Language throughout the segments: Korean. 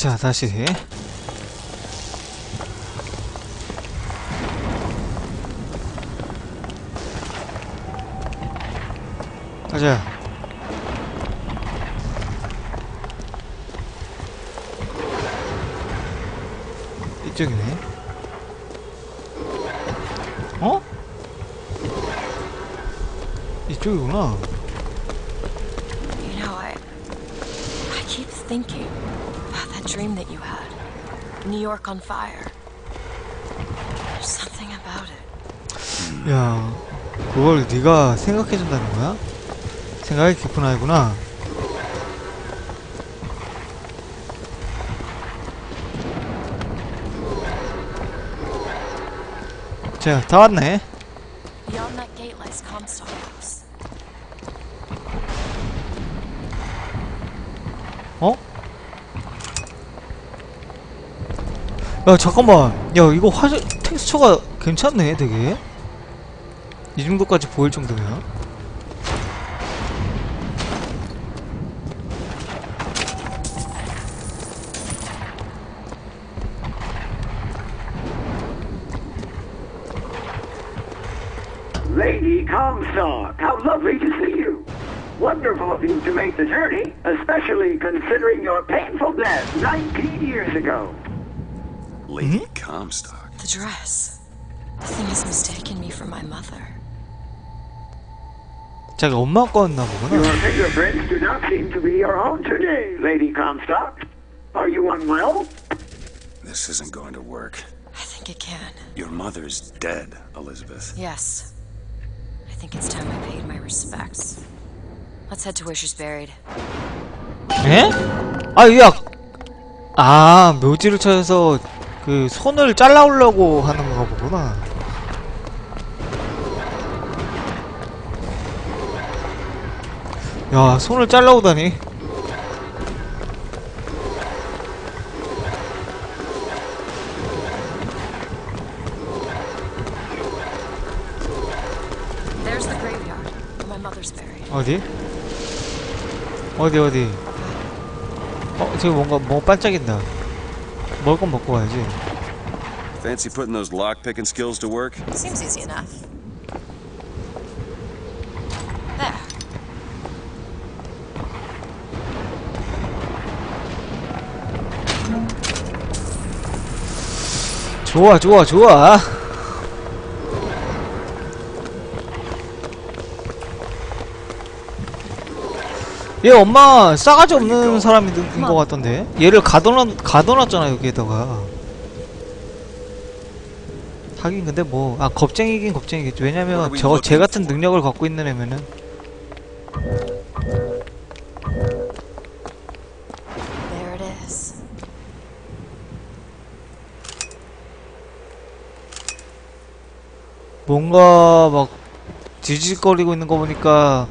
자, 다시. 가자. 이쪽이네. 어? 이쪽이구나. You know, I. I keep thinking dream that you had. New York on fire. There's something about it. 야, 그걸 네가 생각해 준다는 거야? 생각이 깊은 아이구나. 자, 다 왔네. Beyond that gate lies Comstock House. 어? 야, 잠깐만. 야, 이거 화질, 텍스처가 괜찮네, 되게. 이 정도까지 보일 정도면. Lady Comstock, how lovely to see you. Wonderful of you to make the journey, especially considering your painful death 19 years ago. Lady Comstock. The dress. The thing has mistaken me for my mother. 자기 엄마 거였나 보구나. Your fingerprints do not seem to be your own today, Lady Comstock. Are you unwell? This isn't going to work. I think it can. Your mother's dead, Elizabeth. Yes. I think it's time I paid my respects. Let's head to where she's buried. 에? 아, 야. 아, 묘지를 찾아서 그 손을 잘라오려고 하는 건가 보구나. 야, 손을 잘라오다니. 어디? 어디 어디? 어 저기 뭔가 뭐 반짝인다. 먹을 건 먹고 가야지. Fancy putting those lock-picking skills to work? Seems easy enough. There. 좋아 좋아 좋아. 얘 엄마 싸가지 없는 사람인 것 같던데. 얘를 가둬놨 가둬놨잖아 여기에다가. 하긴 근데 뭐 아 겁쟁이긴 겁쟁이겠지. 왜냐면 저쟤 같은 능력을 갖고 있는 애면은. 뭔가 막 뒤질거리고 있는 거 보니까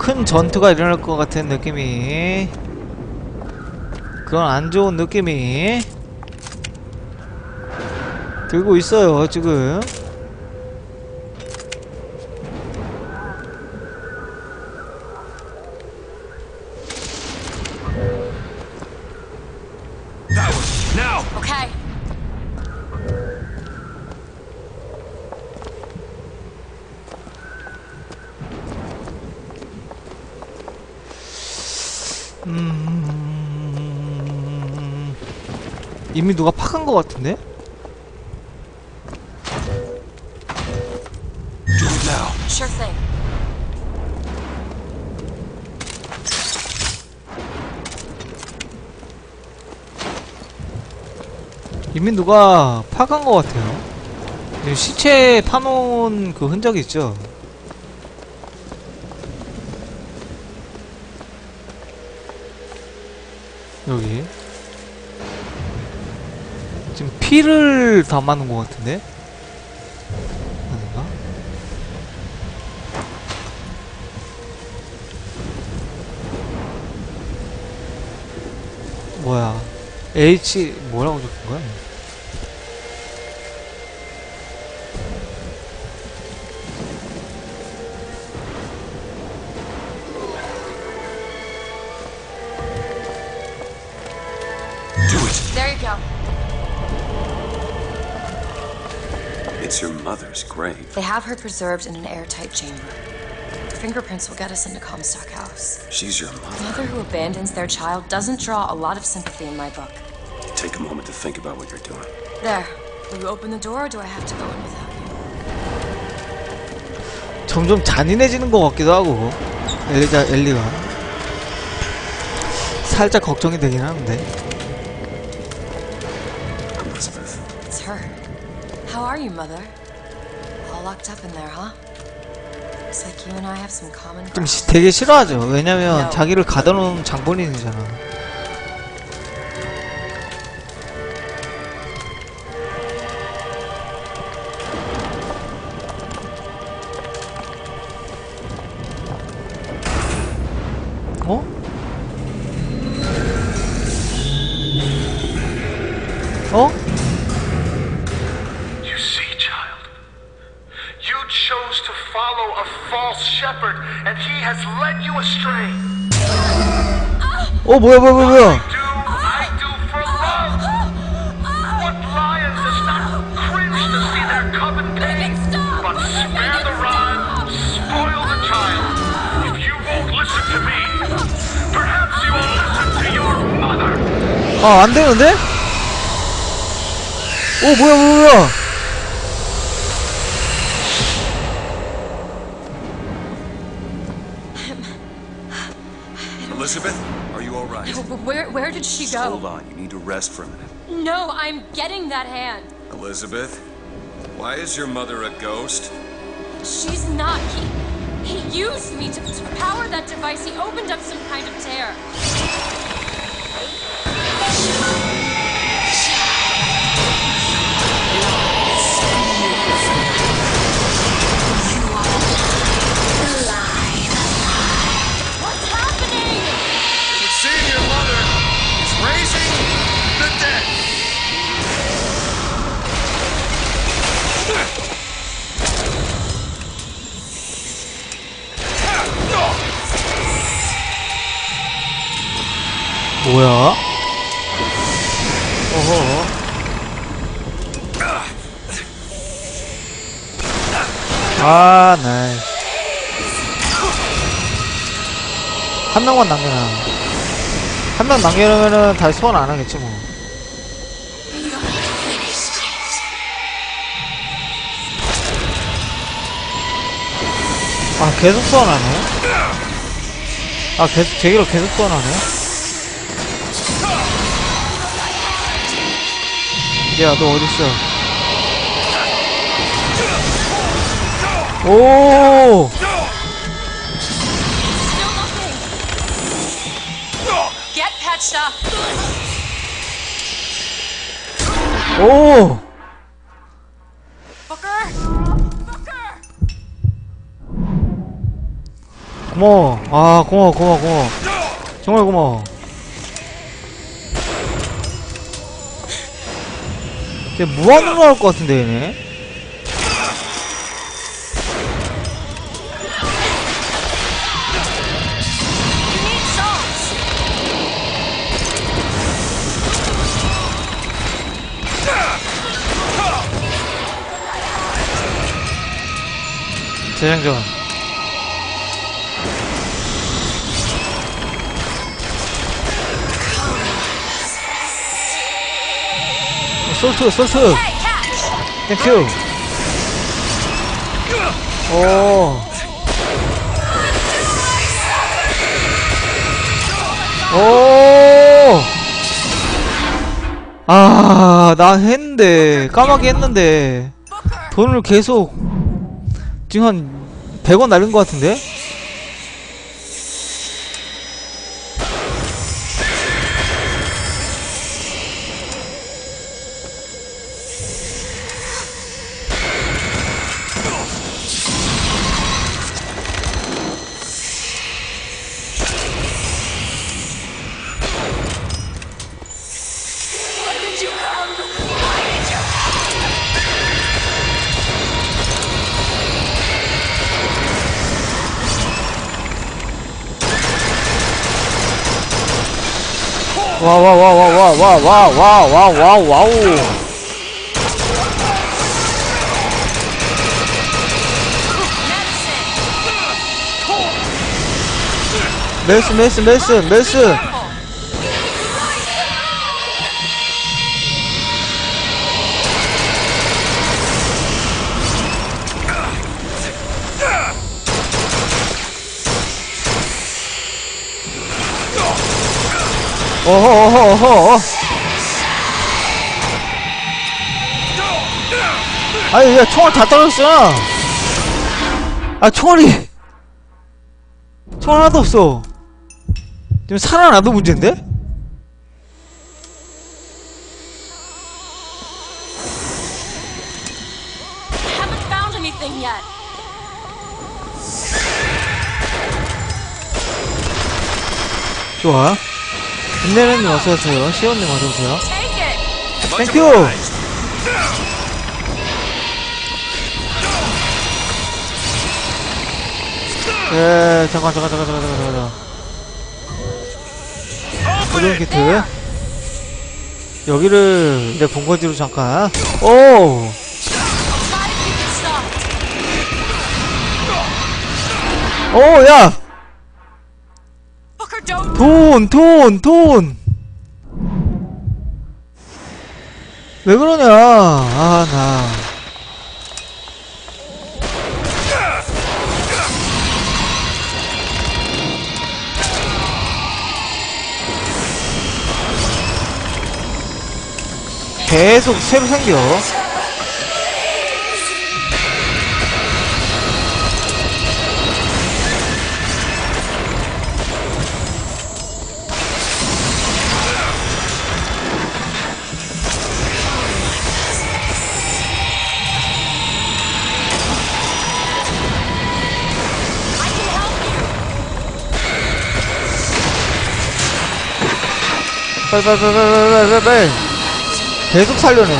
큰 전투가 일어날 것 같은 느낌이. 그건 안 좋은 느낌이. 들고 있어요 지금 That one! Now! Okay. 음... 이미 누가 파간 것 같은데? 이미 누가 파간 것 같아요. 시체 파놓은 그 흔적이 있죠 여기 지금 피를 담아놓은 것 같은데? 아닌가? 뭐야 H 뭐라고 적은 거야? It's your mother's grave. They have her preserved in an airtight chamber. Fingerprints will get us into Comstock House. She's your A mother. mother who abandons their child doesn't draw a lot of sympathy in my book. Take a moment to think about what you're doing. There. Will you open the door or do I have to go in without you? 점점 잔인해지는 것 같기도 하고 엘리가 엘리가 살짝 걱정이 되긴 하는데 You, Mother? All locked up in there, huh? Looks like you and I have some common 좀. 시- 되게 싫어하죠 왜냐면 자기를 가둬놓은 장본인이잖아 아 안되는데? 오 뭐야 뭐야 뭐야 Elizabeth, are you all right? Wh- Where, where did she Hold go? on. You need to rest for a minute. No, I'm getting that hand. Elizabeth, why is your mother a ghost? She's not. He, he used me to, to power that device. He opened up some kind of tear. 뭐야? 어허. 아, 나이. 한 명만 남겨놔. 한 명 남겨놓으면은 다시 소환 안 하겠지 뭐. 아, 계속 소환하네? 아, 계속, 제기로 계속 소환하네? 야, 너 어딨어? 오! 오! 고마워. 아, 고마워, 고마워, 고마워. 정말 고마워. 무한으로 나올 것 같은데, 얘네? 재장전. 솔트, 솔트! 땡큐! 오. 오. 아, 나 했는데, 까마귀 했는데, 돈을 계속, 지금 한 100원 날린 것 같은데? 와와와와와와와와와와 와우 메스 메스 메스 메스 어허 어허 어허 어. 아니 야 총알 다 떨어졌잖아 아 총알이 총 하나도 없어 지금 살아나도 문제인데? Haven't found anything yet. 좋아 김내련님 어서오세요 시온님 어서오세요 thank you. 예 잠깐 잠깐 잠깐 잠깐 잠깐 잠깐 구동 키트 여기를 내 본거지로 잠깐 오. 오, 야! 돈, 돈, 돈! 왜 그러냐? 아, 나. 계속 새로 생겨. 빨리. 계속 살려내.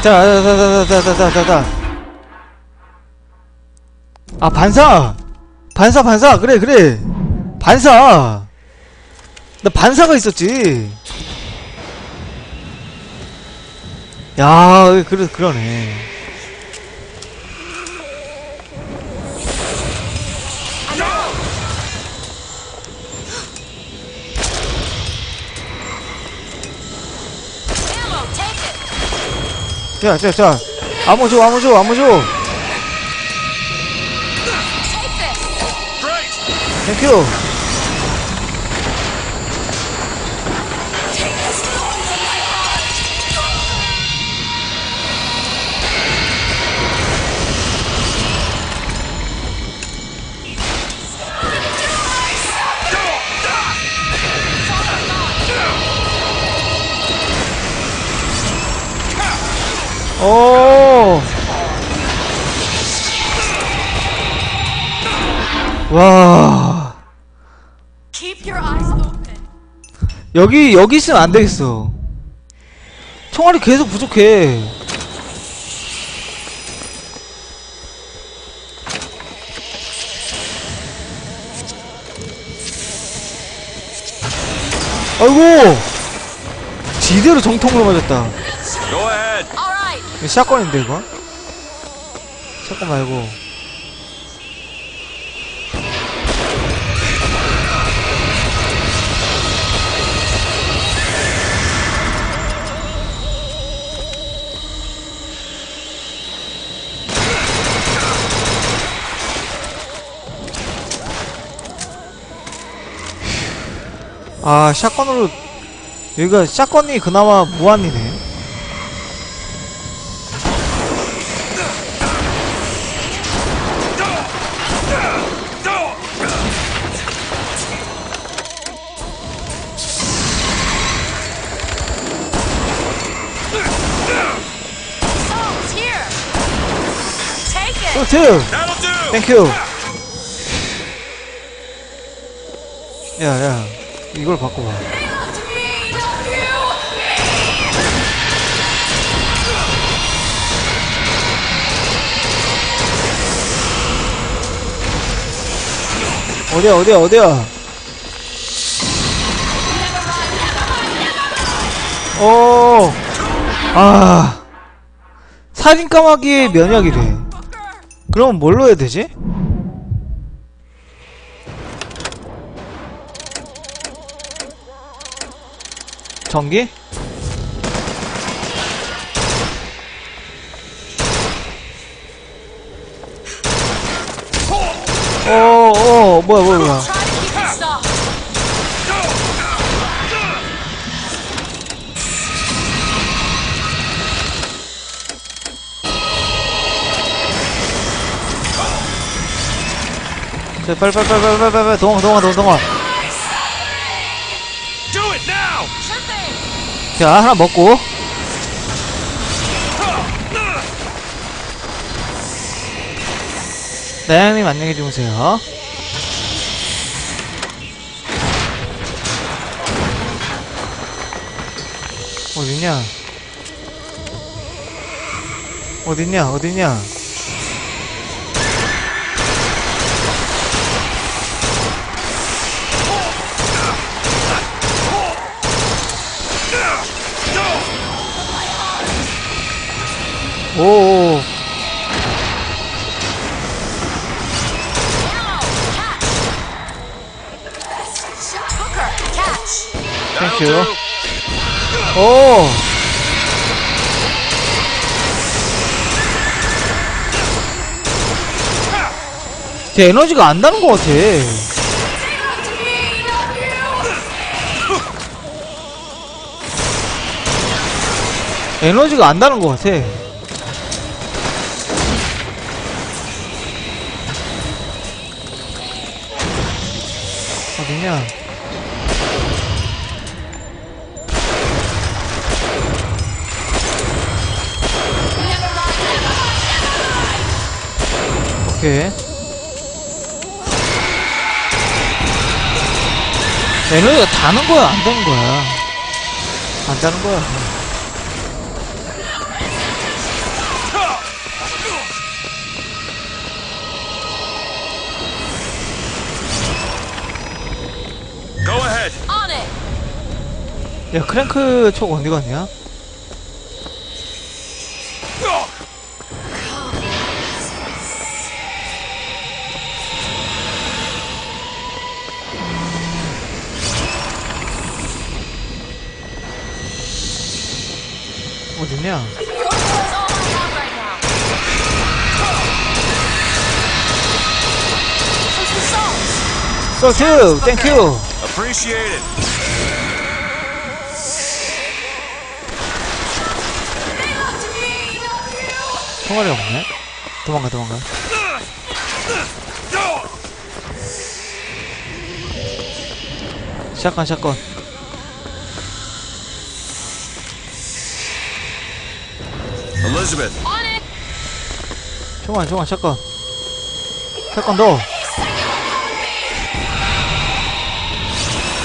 자, 자, 자, 자, 자, 자, 자, 자, 자. 아, 반사! 반사, 반사! 그래, 그래! 반사! 나 반사가 있었지. 야, 그래, 그러네. 자, 자, 자. 아무 줘, 아무 줘, 아무 줘. 땡큐. 오. 와. 여기 여기 있으면 안 되겠어. 총알이 계속 부족해. 아이고 지대로 정통으로 맞았다. 이거 샷건인데 이거? 샷건 말고. 아 샷건으로 여기가 샷건이 그나마 무한이네 나이스! 땡큐! 야, 야. 이걸 바꿔봐. 어디야, 어디야, 어디야? 어, 아. 사진 까마귀의 면역이래. 그럼 뭘로 해야 되지? 전기? 어, 어, 뭐야, 뭐야, 뭐야. 자, 빨리, 빨리, 빨리, 빨리, 빨리, 빨리, it now! Sure thing. 자, 하나 먹고. 나영님 안녕히 주무세요. 어딨냐? 어딨냐? 어딨냐? 오. 땡큐. 오. 제 에너지가 안 나는 것 같아. 에너지가 안 나는 것 같아. 오케이. 에너지가 다는 거야, 안 되는 거야? 안 다는 거야. 야, 크랭크 촉 어디 갔냐? Some salt. 솔트! 땡큐! Appreciate it. 총알이 없네? 도망가, 도망가. 샷건, 샷건. Elizabeth. 총알, 총알, 샷건. 샷건 넣어.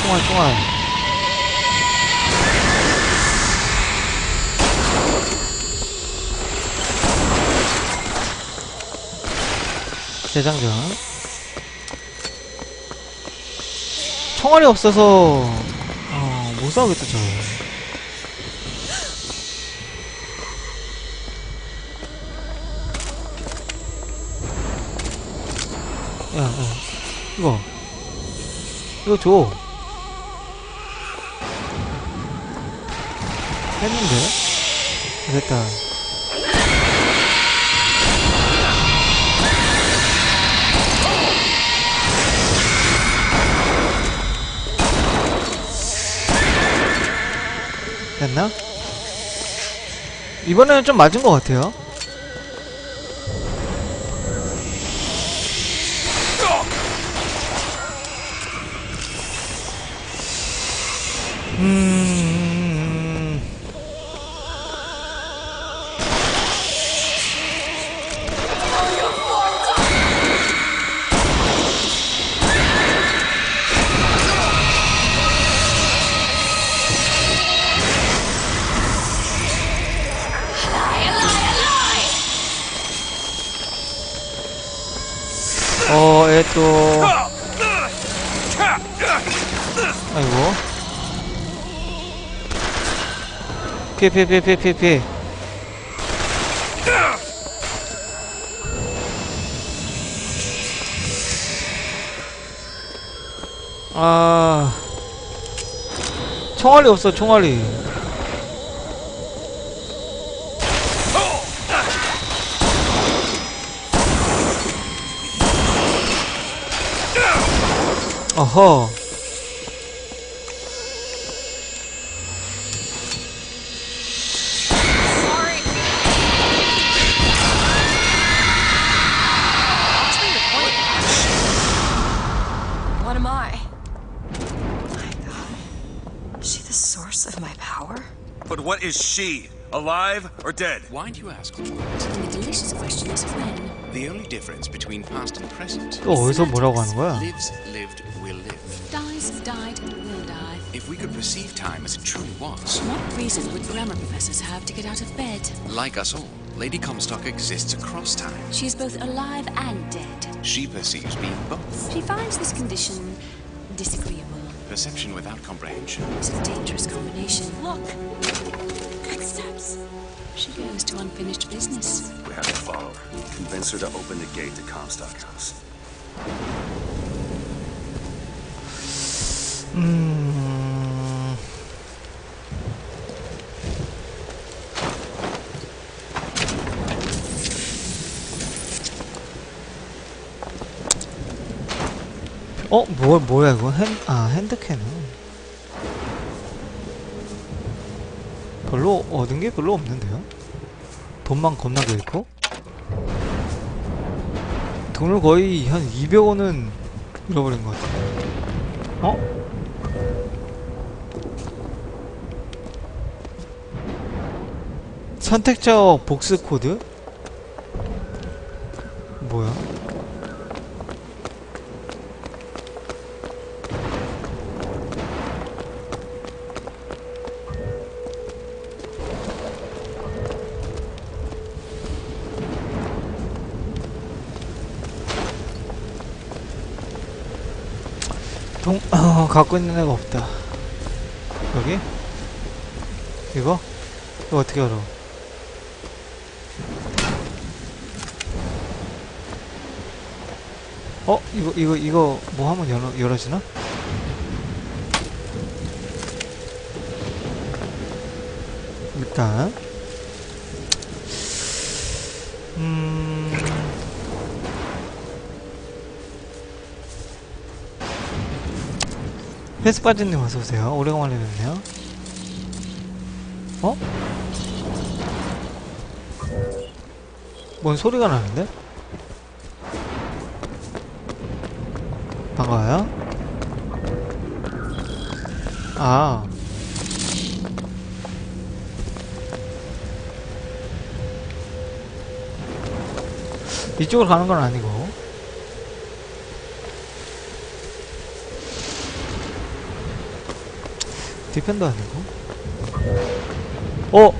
총알, 총알. 재장전. 총알이 없어서, 어, 못 싸우겠다, 저. 야, 야, 이거. 이거 줘. 했는데? 됐다. 됐나? 이번에는 좀 맞은 것 같아요. 음. 피해 피해 피해 피해 피해 피해. 아. 총알이 없어 총알이. 어허 what is she? Alive or dead? Why do you ask? And the delicious question is when. The only difference between past and present 또 어디서 뭐라고 하는 거야? lives, lived, will live. Dies, died, will die. If we could perceive time as it truly was, What reason would grammar professors have to get out of bed? like us all, Lady Comstock exists across time. She is both alive and dead. She perceives being both. She finds this condition disagreeable. Perception without comprehension. It's a dangerous combination. Look. Footsteps. She goes to unfinished business. We have to follow her. Convince her to open the gate to Comstock House. 음... 어? 뭐, 뭐야 이거? 핸, 아 핸드캐는 별로 얻은 게 별로 없는데요? 돈만 겁나게 있고 돈을 거의 한 200원은 잃어버린 것 같아 어? 선택적 복스 코드? 뭐야? 갖고 있는 애가 없다. 여기? 이거? 이거 어떻게 알아? 어? 이거, 이거, 이거, 뭐 하면 열어, 열어지나? 일단. 페스파즈님 어서오세요. 오래간만에 뵙네요. 어? 뭔 소리가 나는데? 반가워요. 아. 이쪽으로 가는 건 아니고. 디펜더 아니고. 어?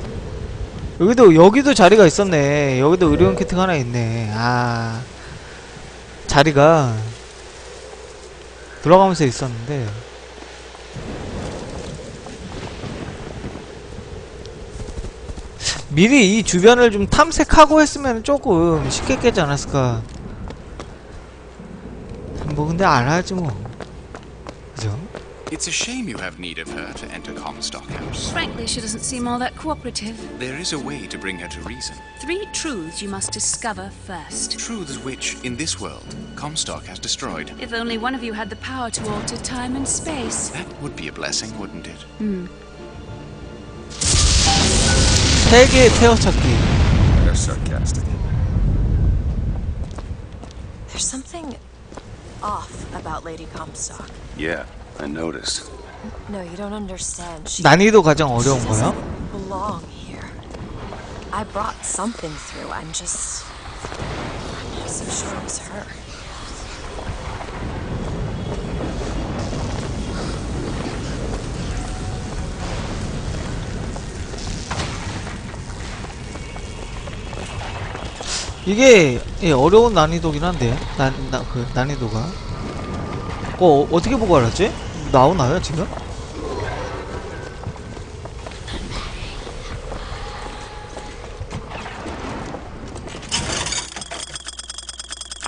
여기도, 여기도 자리가 있었네. 여기도 의료용 키트가 하나 있네. 아. 자리가 돌아가면서 있었는데. 미리 이 주변을 좀 탐색하고 했으면 조금 쉽게 깨지 않았을까. 뭐 근데 알아야지 뭐. 그죠? It's a shame you have need of her to enter Comstock House. Frankly, she doesn't seem all that cooperative. There is a way to bring her to reason. Three truths you must discover first. Truths which, in this world, Comstock has destroyed. If only one of you had the power to alter time and space. That would be a blessing, wouldn't it? 세계의 태어 찾기. They're sarcastic. There's something off about Lady Comstock. Yeah, I noticed. No, you don't understand. She, 난이도 가장 어려운 거요? doesn't belong here. I brought something through. I'm just. I'm not so sure it was her. 이게 예, 어려운 난이도긴 한데 난, 나, 그 난이도가 어 어떻게 보고 알았지? 나오나요 지금?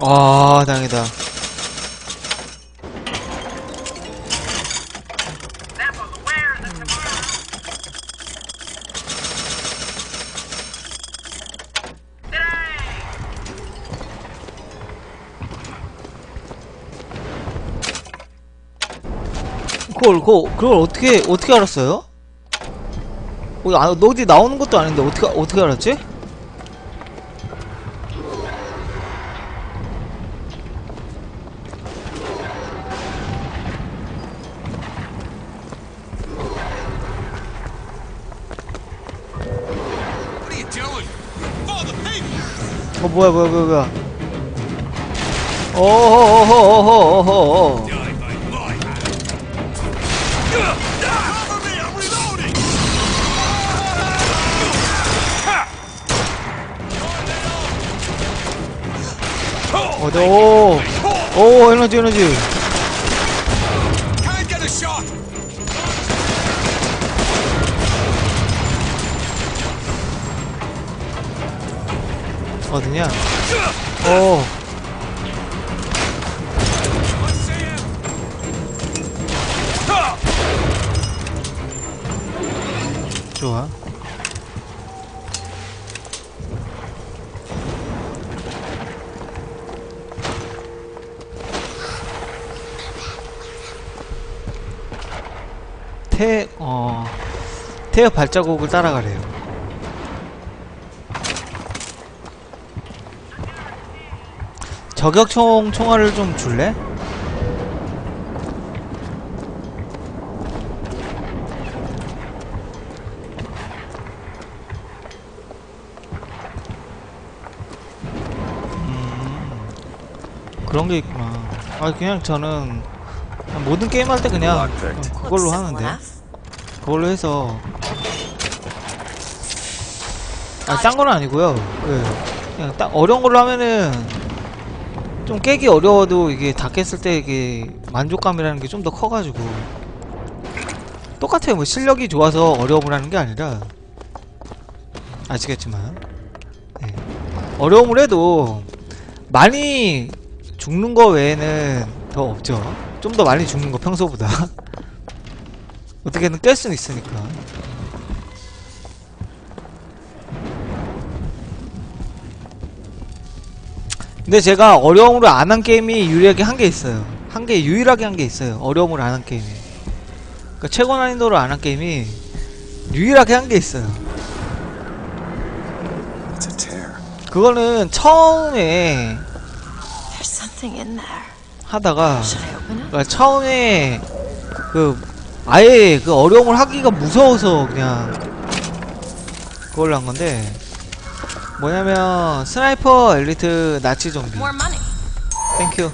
아 다행이다 그걸, 그걸, 그걸 어떻게, 어떻게 알았어요? 어, 아, 어디 나오는 것도 아닌데, 어떻게, 어떻게 알았지? 어 뭐야 뭐야 뭐야 뭐야 어허허허허허허 오, 오 에너지 에너지! 어디냐 오! 좋아 태, 어, 태의 발자국을 따라가래요. 저격총 총알을 좀 줄래? 그런 게 있구나. 아 그냥 저는 모든 게임 할 때 그냥. 그걸로 하는데. 그걸로 해서 아딴 건 아니고요. 그 그냥 딱 어려운 걸로 하면은 좀 깨기 어려워도 이게 다 깼을 때 이게 만족감이라는 게 좀 더 커가지고 똑같아요. 뭐 실력이 좋아서 어려움을 하는 게 아니라 아시겠지만 네. 어려움을 해도 많이 죽는 거 외에는 더 없죠. 좀 더 많이 죽는 거 평소보다. 어떻게든 깰 수는 있으니까. 근데 제가 어려움으로 안 한 게임이 유일하게 한개 있어요. 한개 유일하게 한 게 있어요. 어려움으로 안 한 게임이. 그러니까 최고 난이도로 안 한 게임이 유일하게 한 게 있어요. 그거는 처음에 There's something in there. 하다가? 그러니까 처음에 그 아예 그 어려움을 하기가 무서워서 그냥 그걸로 한 건데 뭐냐면 Sniper Elite 나치 좀비. thank you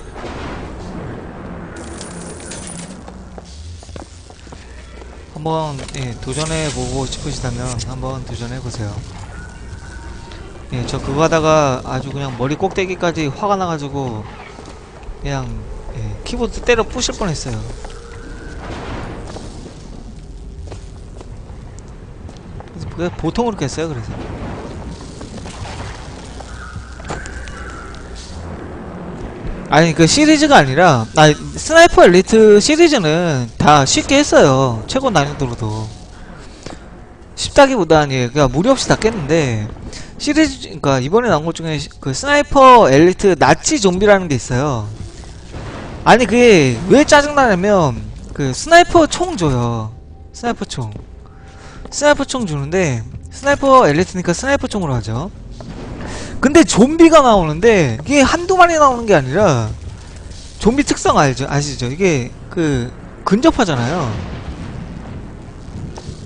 한번 예, 도전해 보고 싶으시다면 한번 도전해 보세요. 예, 저 그거 하다가 아주 그냥 머리 꼭대기까지 화가 나가지고 그냥 예, 키보드 때려 부실 뻔했어요. 보통 그렇게 했어요. 그래서 아니 그 시리즈가 아니라 아 Sniper Elite 시리즈는 다 쉽게 했어요 최고 난이도로도 쉽다기보다는 예, 그냥 무리 없이 다 깼는데 시리즈 그러니까 이번에 나온 것 중에 시- 그 Sniper Elite 나치 좀비라는 게 있어요 아니 그게 왜 짜증나냐면 그 sniper 총 줘요 sniper 총 sniper 총 주는데 Sniper Elite니까 sniper 총으로 하죠 근데 좀비가 나오는데 이게 한두 마리 나오는 게 아니라 좀비 특성 알죠? 아시죠? 이게 그 근접하잖아요.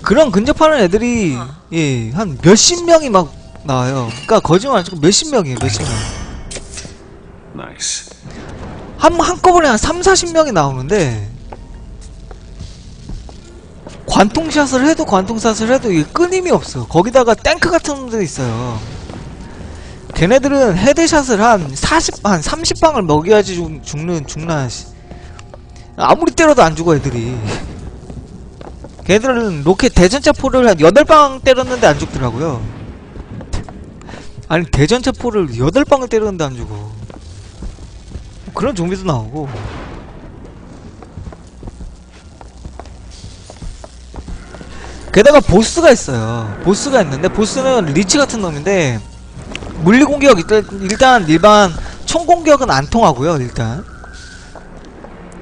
그런 근접하는 애들이 예, 한 몇십 명이 막 나와요. 그러니까 거짓말 안 치고 몇십 명이에요, 몇십 명. Nice. 한 한꺼번에 한 3, 40명이 나오는데 관통샷을 해도 관통샷을 해도 이게 끊임이 없어. 거기다가 탱크 같은 놈들이 있어요. 걔네들은 헤드샷을 한 40, 한 30방을 먹여야지 죽, 죽는, 죽나, 씨. 아무리 때려도 안 죽어, 애들이. 걔들은 로켓 대전차 포를 한 8방 때렸는데 안 죽더라고요. 아니, 대전차 포를 8방을 때렸는데 안 죽어. 그런 좀비도 나오고. 게다가 보스가 있어요. 보스가 있는데 보스는 리치 같은 놈인데 물리 공격 일단, 일단 일반 총 공격은 안 통하고요 일단.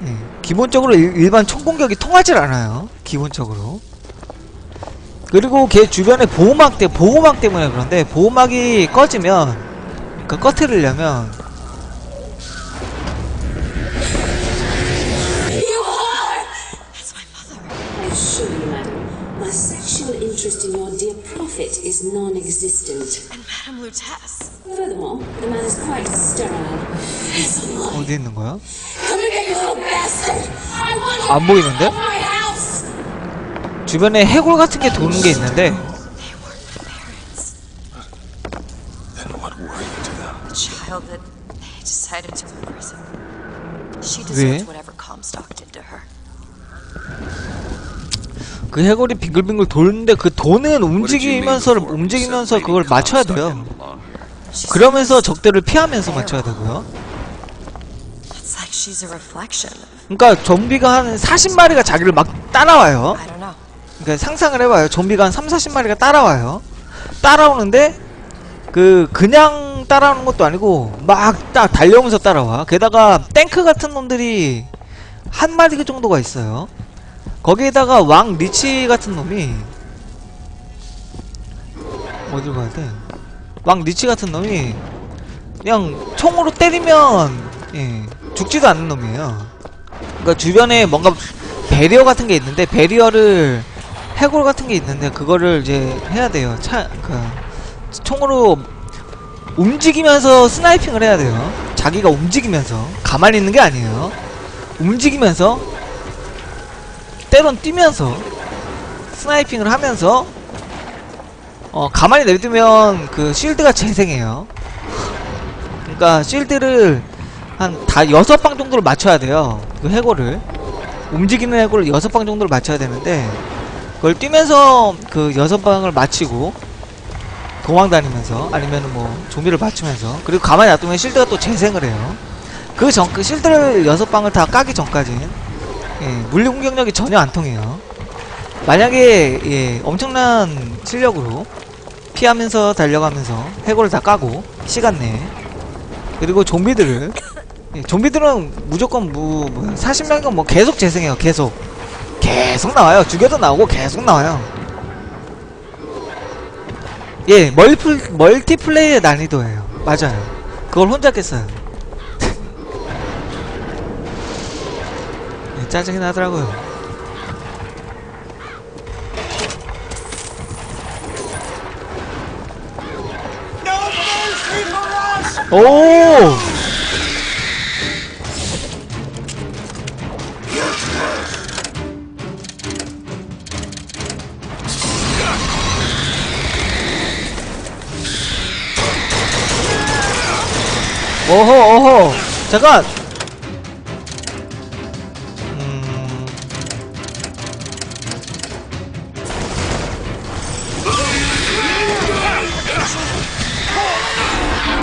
예, 기본적으로 일, 일반 총 공격이 통하질 않아요 기본적으로. 그리고 걔 주변에 보호막 때 보호막 때문에 그런데 보호막이 꺼지면 그 꺼트리려면 I assure you, madam, my sexual interest in your dear prophet is non-existent. And Madame Lutece. Furthermore, the man is quite sterile. He's alive. 어디 있는 거야? Come again, you little bastard! I want you 안 보이는데? my house! 주변에 해골 같은 게 도는 게 있는데. Then what were you to them? The child that they decided to imprison. She 왜? deserved whatever Comstock did to her. 그 해골이 빙글빙글 도는데 그 도는 움직이면서 움직이면서 그걸 맞춰야 돼요. 그러면서 적들을 피하면서 맞춰야 되고요. 그러니까 좀비가 한 40마리가 자기를 막 따라와요. 그러니까 상상을 해봐요. 좀비가 한 3, 40마리가 따라와요. 따라오는데 그 그냥 따라오는 것도 아니고 막 딱 달려오면서 따라와. 게다가 탱크 같은 놈들이 한 마리 그 정도가 있어요. 거기에다가 왕 리치 같은 놈이 어디로 가야 돼? 왕 리치 같은 놈이 그냥 총으로 때리면 예, 죽지도 않는 놈이에요. 그러니까 주변에 뭔가 배리어 같은 게 있는데 배리어를 해골 같은 게 있는데 그거를 이제 해야 돼요. 차, 그 총으로 움직이면서 스나이핑을 해야 돼요. 자기가 움직이면서 가만히 있는 게 아니에요. 움직이면서 때론 뛰면서 스나이핑을 하면서 어 가만히 내두면 그 실드가 재생해요. 그러니까 실드를 한 다 여섯 방 정도를 맞춰야 돼요. 그 해골을 움직이는 해골을 여섯 방 정도를 맞춰야 되는데 그걸 뛰면서 그 여섯 방을 맞히고 도망 다니면서 아니면 뭐 좀비를 맞추면서 그리고 가만히 놔두면 실드가 또 재생을 해요. 그 전 그 실드를 여섯 방을 다 까기 전까진 예, 물리 공격력이 전혀 안 통해요. 만약에 예, 엄청난 실력으로 피하면서 달려가면서 해골을 다 까고 시간 내에. 그리고 좀비들을 예, 좀비들은 무조건 무 뭐야 40명이건 뭐 계속 재생해요 계속. 계속 나와요. 죽여도 나오고 계속 나와요. 예 멀티 멀티플레이의 난이도예요. 맞아요. 그걸 혼자 깼어요 짜증이 나더라고요. 오! 어허 어허. 잠깐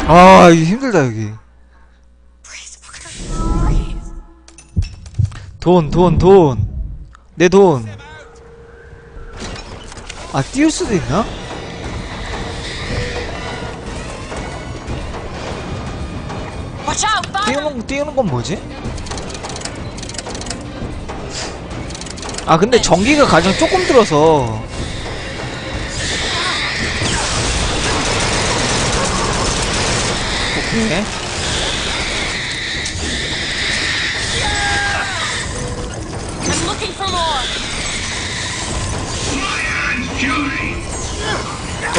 아 이거 힘들다 여기. 돈 돈 돈 내 돈 아 띄울 수도 있나? 띄우는 띄우는 건 뭐지? 아 근데 전기가 가장 조금 들어서 more!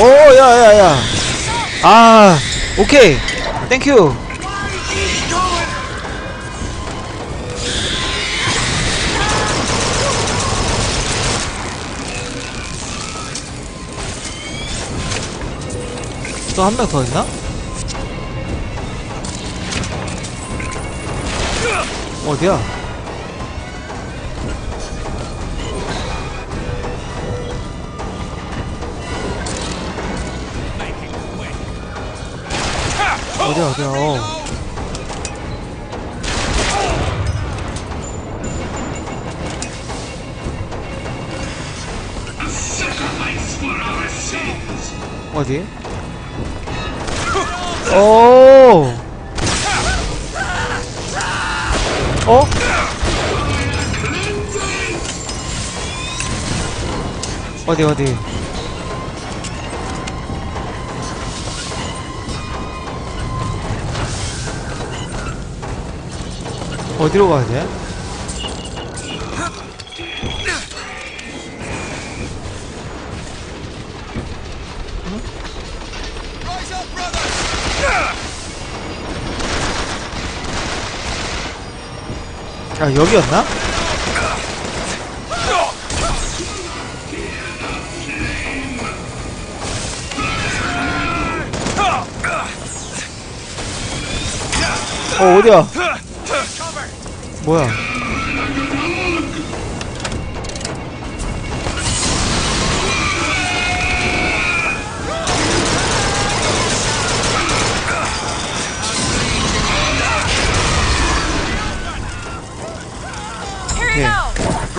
오 야야야 아 오케이 땡큐 또 한 명 더 있나? 어디야? 어디야 어디야 어. 어디? 오! 어? 어디 어디? 어디로 가야 돼? 아 여기였나? 어 어디야? 뭐야?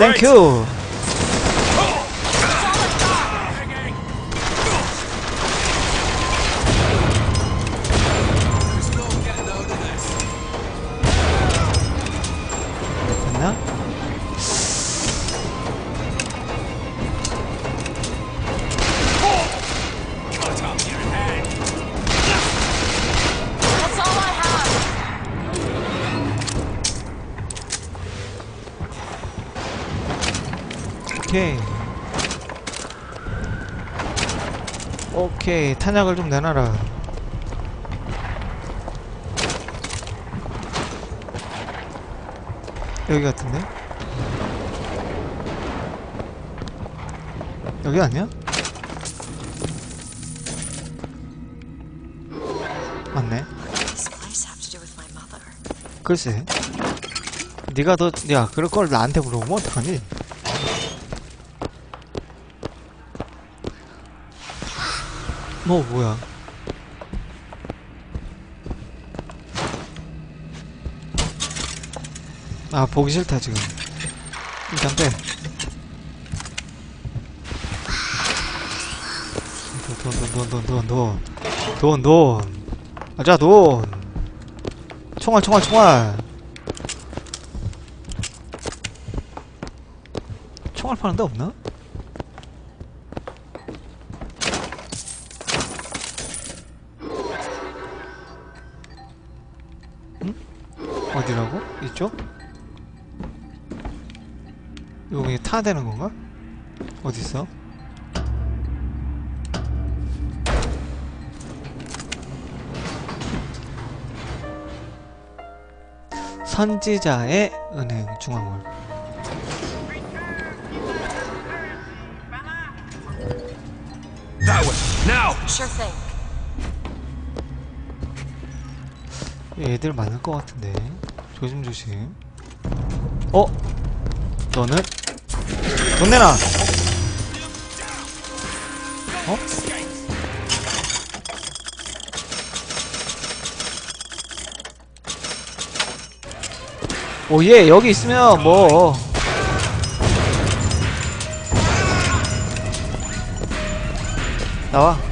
오케 탄약을 좀 내놔라. 여기 같은데? 여기 아니야? 맞네. 글쎄. 네가 더, 야, 그럴 걸 나한테 물어보면 어떡하니? 뭐, 뭐야. 아, 보기 싫다, 지금. 일단 빼. 돈, 돈, 돈, 돈, 돈, 돈. 돈, 돈. 아자, 돈. 총알, 총알, 총알. 총알 파는 데 없나? 타야 되는 건가? 어딨어? 선지자의 은행 중앙홀 That way. Now! Sure thing. 애들 많을 것 같은데 조심조심 어? 너는? 돈 내놔. 어? 오예 여기 있으면 뭐. 나와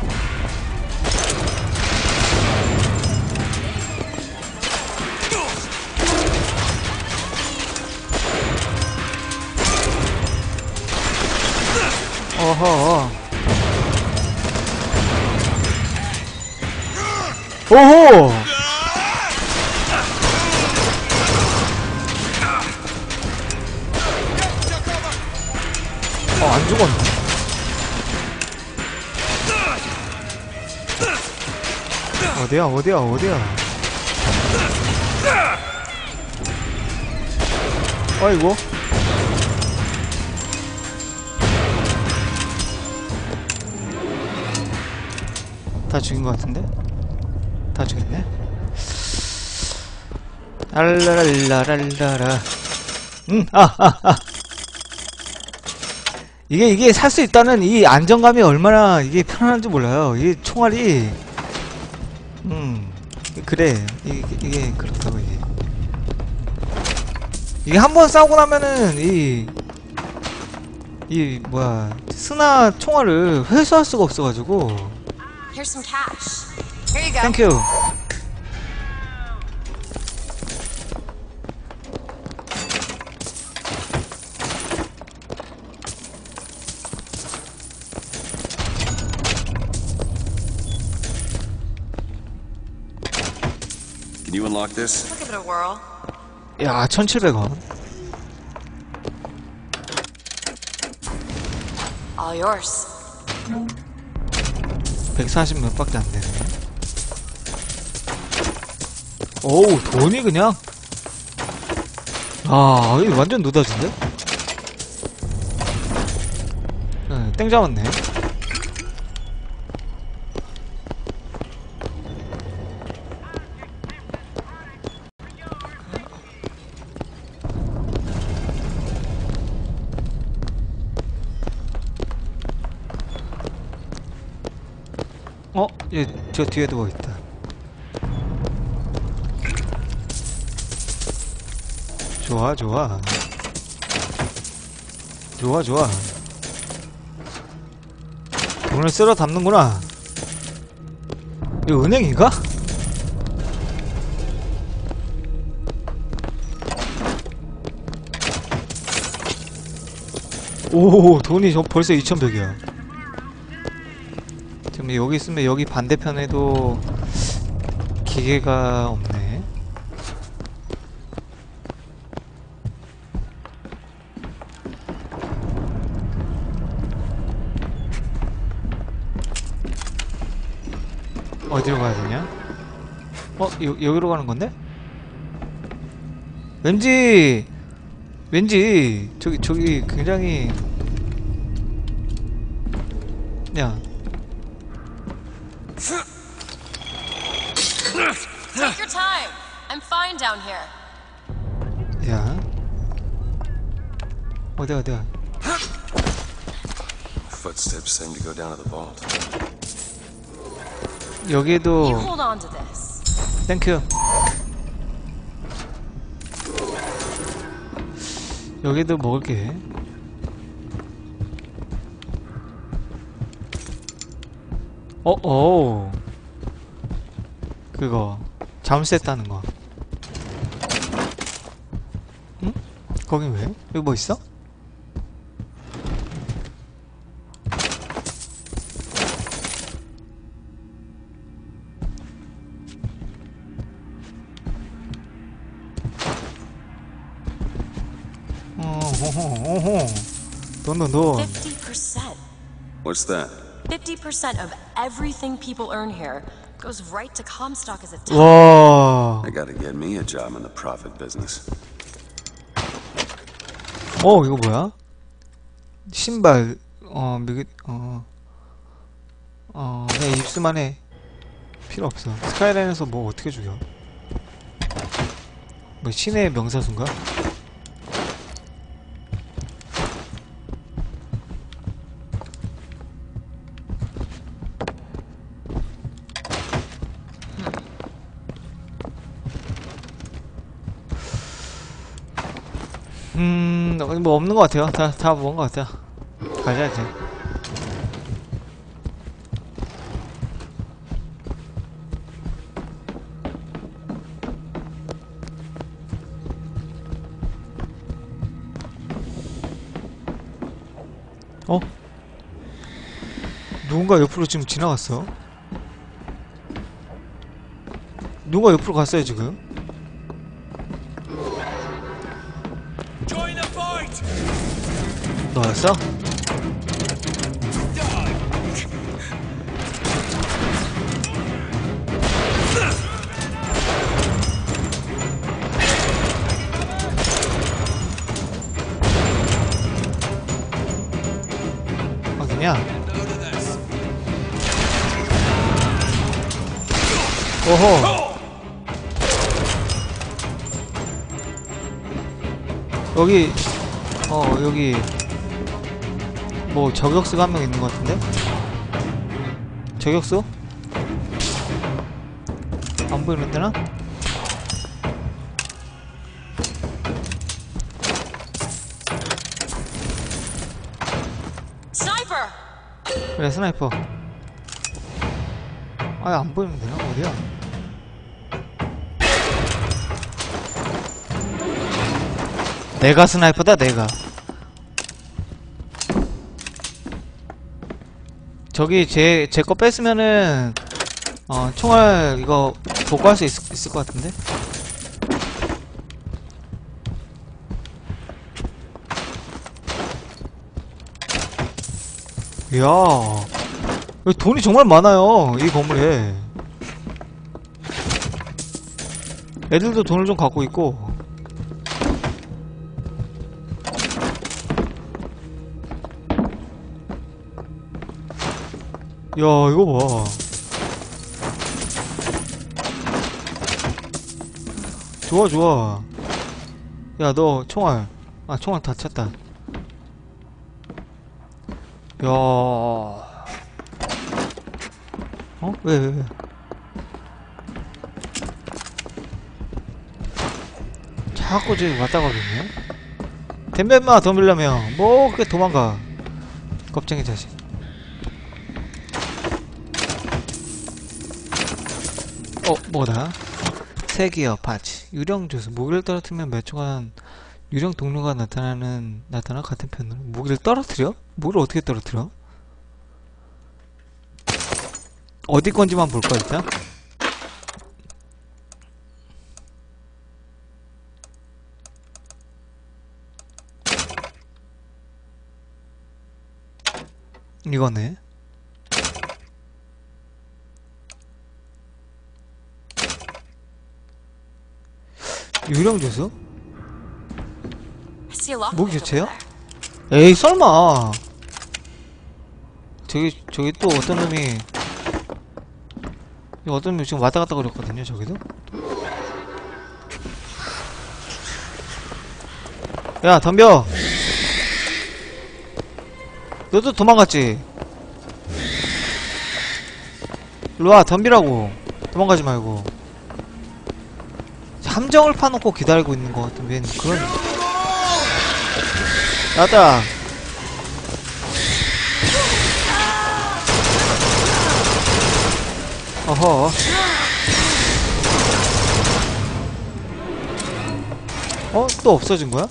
오호! 어, 안 죽었네. 어디야, 어디야, 어디야. 아이고. 다 죽인 것 같은데? 다 죽였네? 알라랄라랄라라 음, 아, 아, 아. 이게, 이게 살 수 있다는 이 안정감이 얼마나 이게 편안한지 몰라요. 이 총알이, 음, 그래. 이게, 이게 그렇다고, 이게. 이게 한 번 싸우고 나면은, 이, 이, 뭐야, 스나 총알을 회수할 수가 없어가지고, Here's some cash. Here you go. 땡큐. Can you unlock this? I'll give it a whirl. 야, 1,700원. All yours. 140 몇 밖에 안 되네. 오우, 돈이 그냥. 아, 완전 노다진데? 네, 땡 잡았네. 어? 얘, 저 뒤에도 뭐 있다. 좋아, 좋아. 좋아, 좋아. 돈을 쓸어 담는구나. 이거 은행인가? 오, 돈이 저 벌써 2,100이야. 지금 여기 있으면 여기 반대편에도 기계가 없네. 어디로 가야 되냐? 어, 여, 여기로 가는 건데? 왠지, 왠지, 저기, 저기 굉장히, 야, Take your time. I'm fine down here. 야. 어디야, 어디야. Footsteps seem to go down to the vault. This. 땡큐. 여기도 먹을 게. 어, 어. 그거 잠수 따는 거. 응? 거긴 왜? 여기 뭐 있어? 어, 돈. 50%. What's that? 50% of everything people earn here goes right to Comstock as a tax. 와. I gotta get me a job in the profit business. 어, 이거 뭐야? 신발, 어, 미그, 어, 어, 그냥 입수만 해. 필요 없어. 스카이라인에서 뭐 어떻게 죽여? 뭐, 신의 명사수인가? 음, 뭐 없는 것 같아요. 다, 다 먹은 것 같아요. 가자, 이제. 어? 누군가 옆으로 지금 지나갔어? 누가 옆으로 갔어요, 지금? 너였어? 어디냐? 오호 여기 어 여기 뭐 저격수가 한 명 있는 것 같은데? 저격수? 안 보이는 데나? Sniper! 그래 sniper 아, 안 보이는데요? 어디야? 내가 sniper다, 내가. 저기 제, 제 거 뺐으면은, 어, 총알 이거 복구할 수 있, 있을 것 같은데? 이야, 돈이 정말 많아요, 이 건물에. 애들도 돈을 좀 갖고 있고. 이거 봐. 좋아, 좋아. 야, 너 총알. 아, 총알 다 찼다. 야. 어? 왜, 왜, 왜? 자꾸 저기 왔다? 덤벼 임마 덤빌려면 뭐 그렇게 도망가 겁쟁이 자식 어 뭐다? 세기어 바지 유령 주스 무기를 떨어뜨리면 몇 초간 유령 동료가 나타나는 나타나 같은 편으로. 무기를 떨어뜨려? 무기를 어떻게 떨어뜨려? 어디 건지만 볼까 일단? 이거네 유령 lock. 무기 교체요? 에이 설마. 저기 저기 또 어떤 놈이 이 어떤 놈이 지금 왔다 갔다 그랬거든요 저기도? 야 덤벼. 너도 도망갔지? 일로와 덤비라고. 도망가지 말고 함정을 파놓고 기다리고 있는 것 같은 웬 그런 나다 어허 어? 또 없어진 거야?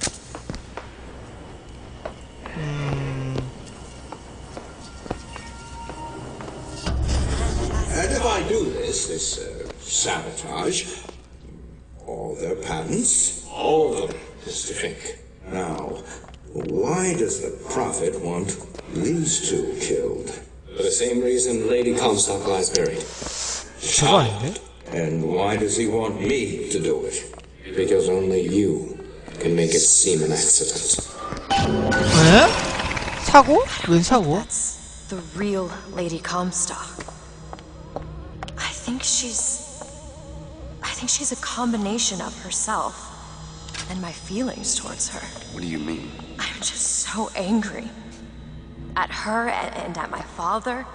does he want me to do it? Because only you can make it seem an accident. 에? 사고? 웬 사고? That's the real Lady Comstock. I think she's. I think she's a combination of herself and my feelings towards her. What do you mean? I'm just so angry. At her and, and at my father.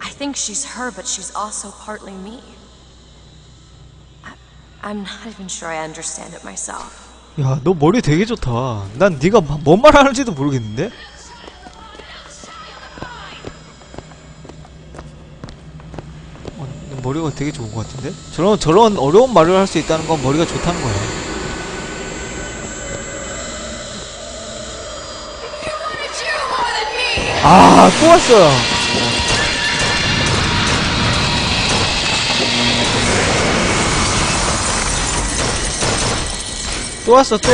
I think she's her, but she's also partly me. I'm not even sure I understand it myself. 야, 너 머리 되게 좋다. 난 네가 마- 뭔 말하는지도 모르겠는데? 어, 너 머리가 되게 좋은 것 같은데? 저런 저런 어려운 말을 할 수 있다는 건 머리가 좋다는 거야. 아, 또 왔어요. 또 왔어 또.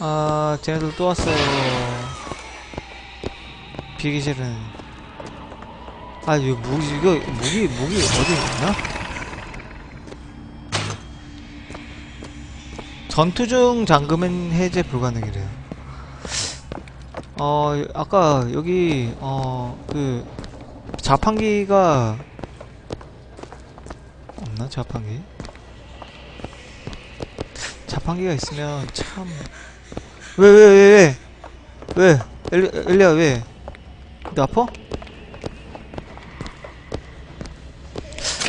아, 쟤네들 또 왔어요. 비기 싫은. 아, 이거 무기 이거 무기 무기 어디 있나? 전투 중 잠금은 해제 불가능이래요. 어, 아까 여기 어 그 자판기가 없나 자판기? 자판기가 있으면 참. 왜, 왜, 왜, 왜? 왜? 엘리, 엘리야, 왜? 너 아파?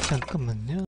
잠깐만요.